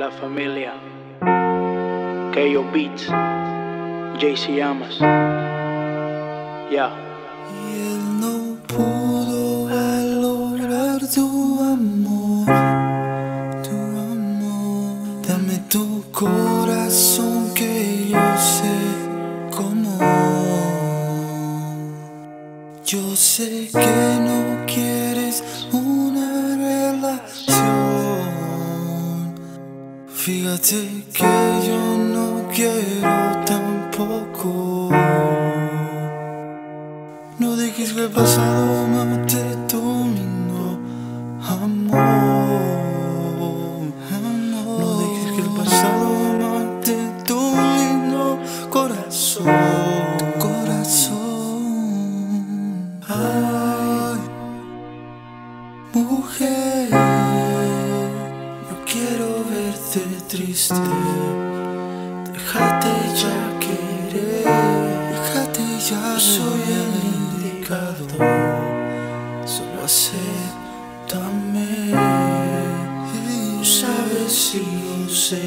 La familia, Keyo Beats, JC Amas. Ya. Y Fíjate que yo no quiero tampoco. No dejes que el pasado mate tu lindo amor. No dejes que el pasado mate tu lindo corazón. Corazón. Ay, mujer, triste. Déjate ya querer, déjate ya. Yo soy el indicado, solo acéptame. No sabes si lo sé,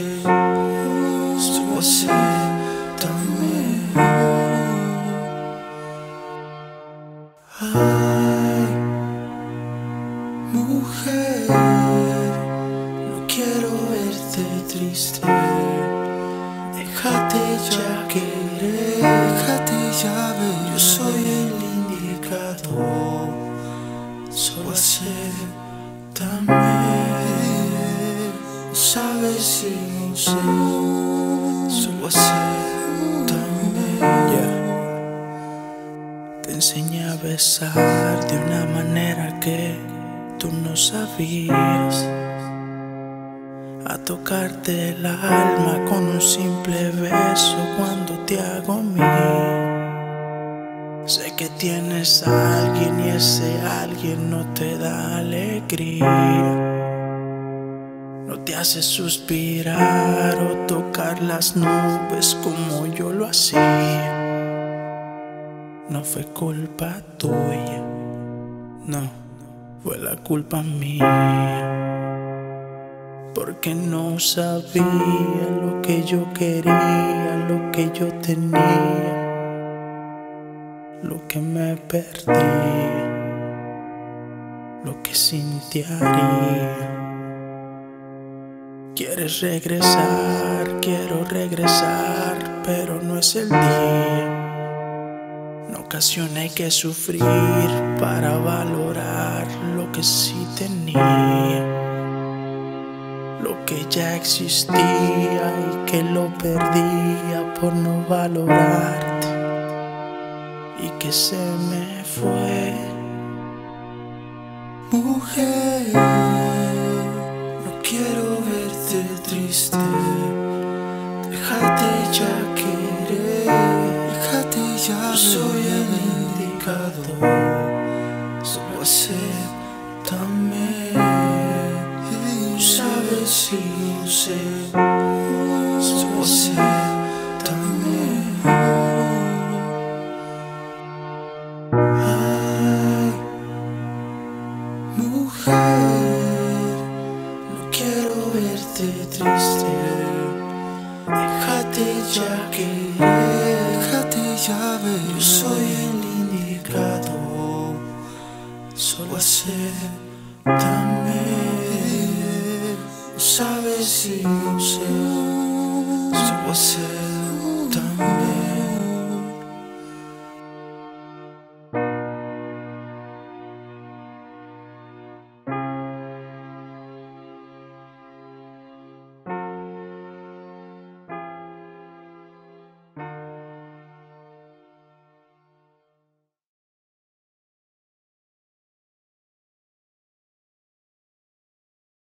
Déjate ya querer, déjate ya ver. Yo soy el indicado, solo acéptame. No sabes si no sé, solo acéptame. Te enseñé a besar de una manera que tú no sabías. A tocarte el alma con un simple beso cuando te hago a mí. Sé que tienes a alguien y ese alguien no te da alegría. No te hace suspirar o tocar las nubes como yo lo hacía. No fue culpa tuya, no, fue la culpa mía. Porque no sabía lo que yo quería, lo que yo tenía, lo que me perdí, lo que sin ti haría. Quieres regresar, quiero regresar, pero no es el día. En ocasión hay que sufrir para valorar lo que sí tenía, que ya existía y que lo perdía por no valorarte y que se me fue. Mujer, no quiero verte triste. Déjate ya querer, déjate ya. Soy el indicado, solo acéptame. No Ay, mujer, no quiero verte triste. Déjate ya querer, déjate ya ver. Yo soy el indicado, solo acéptame. No sabes si no sé, solo acéptame.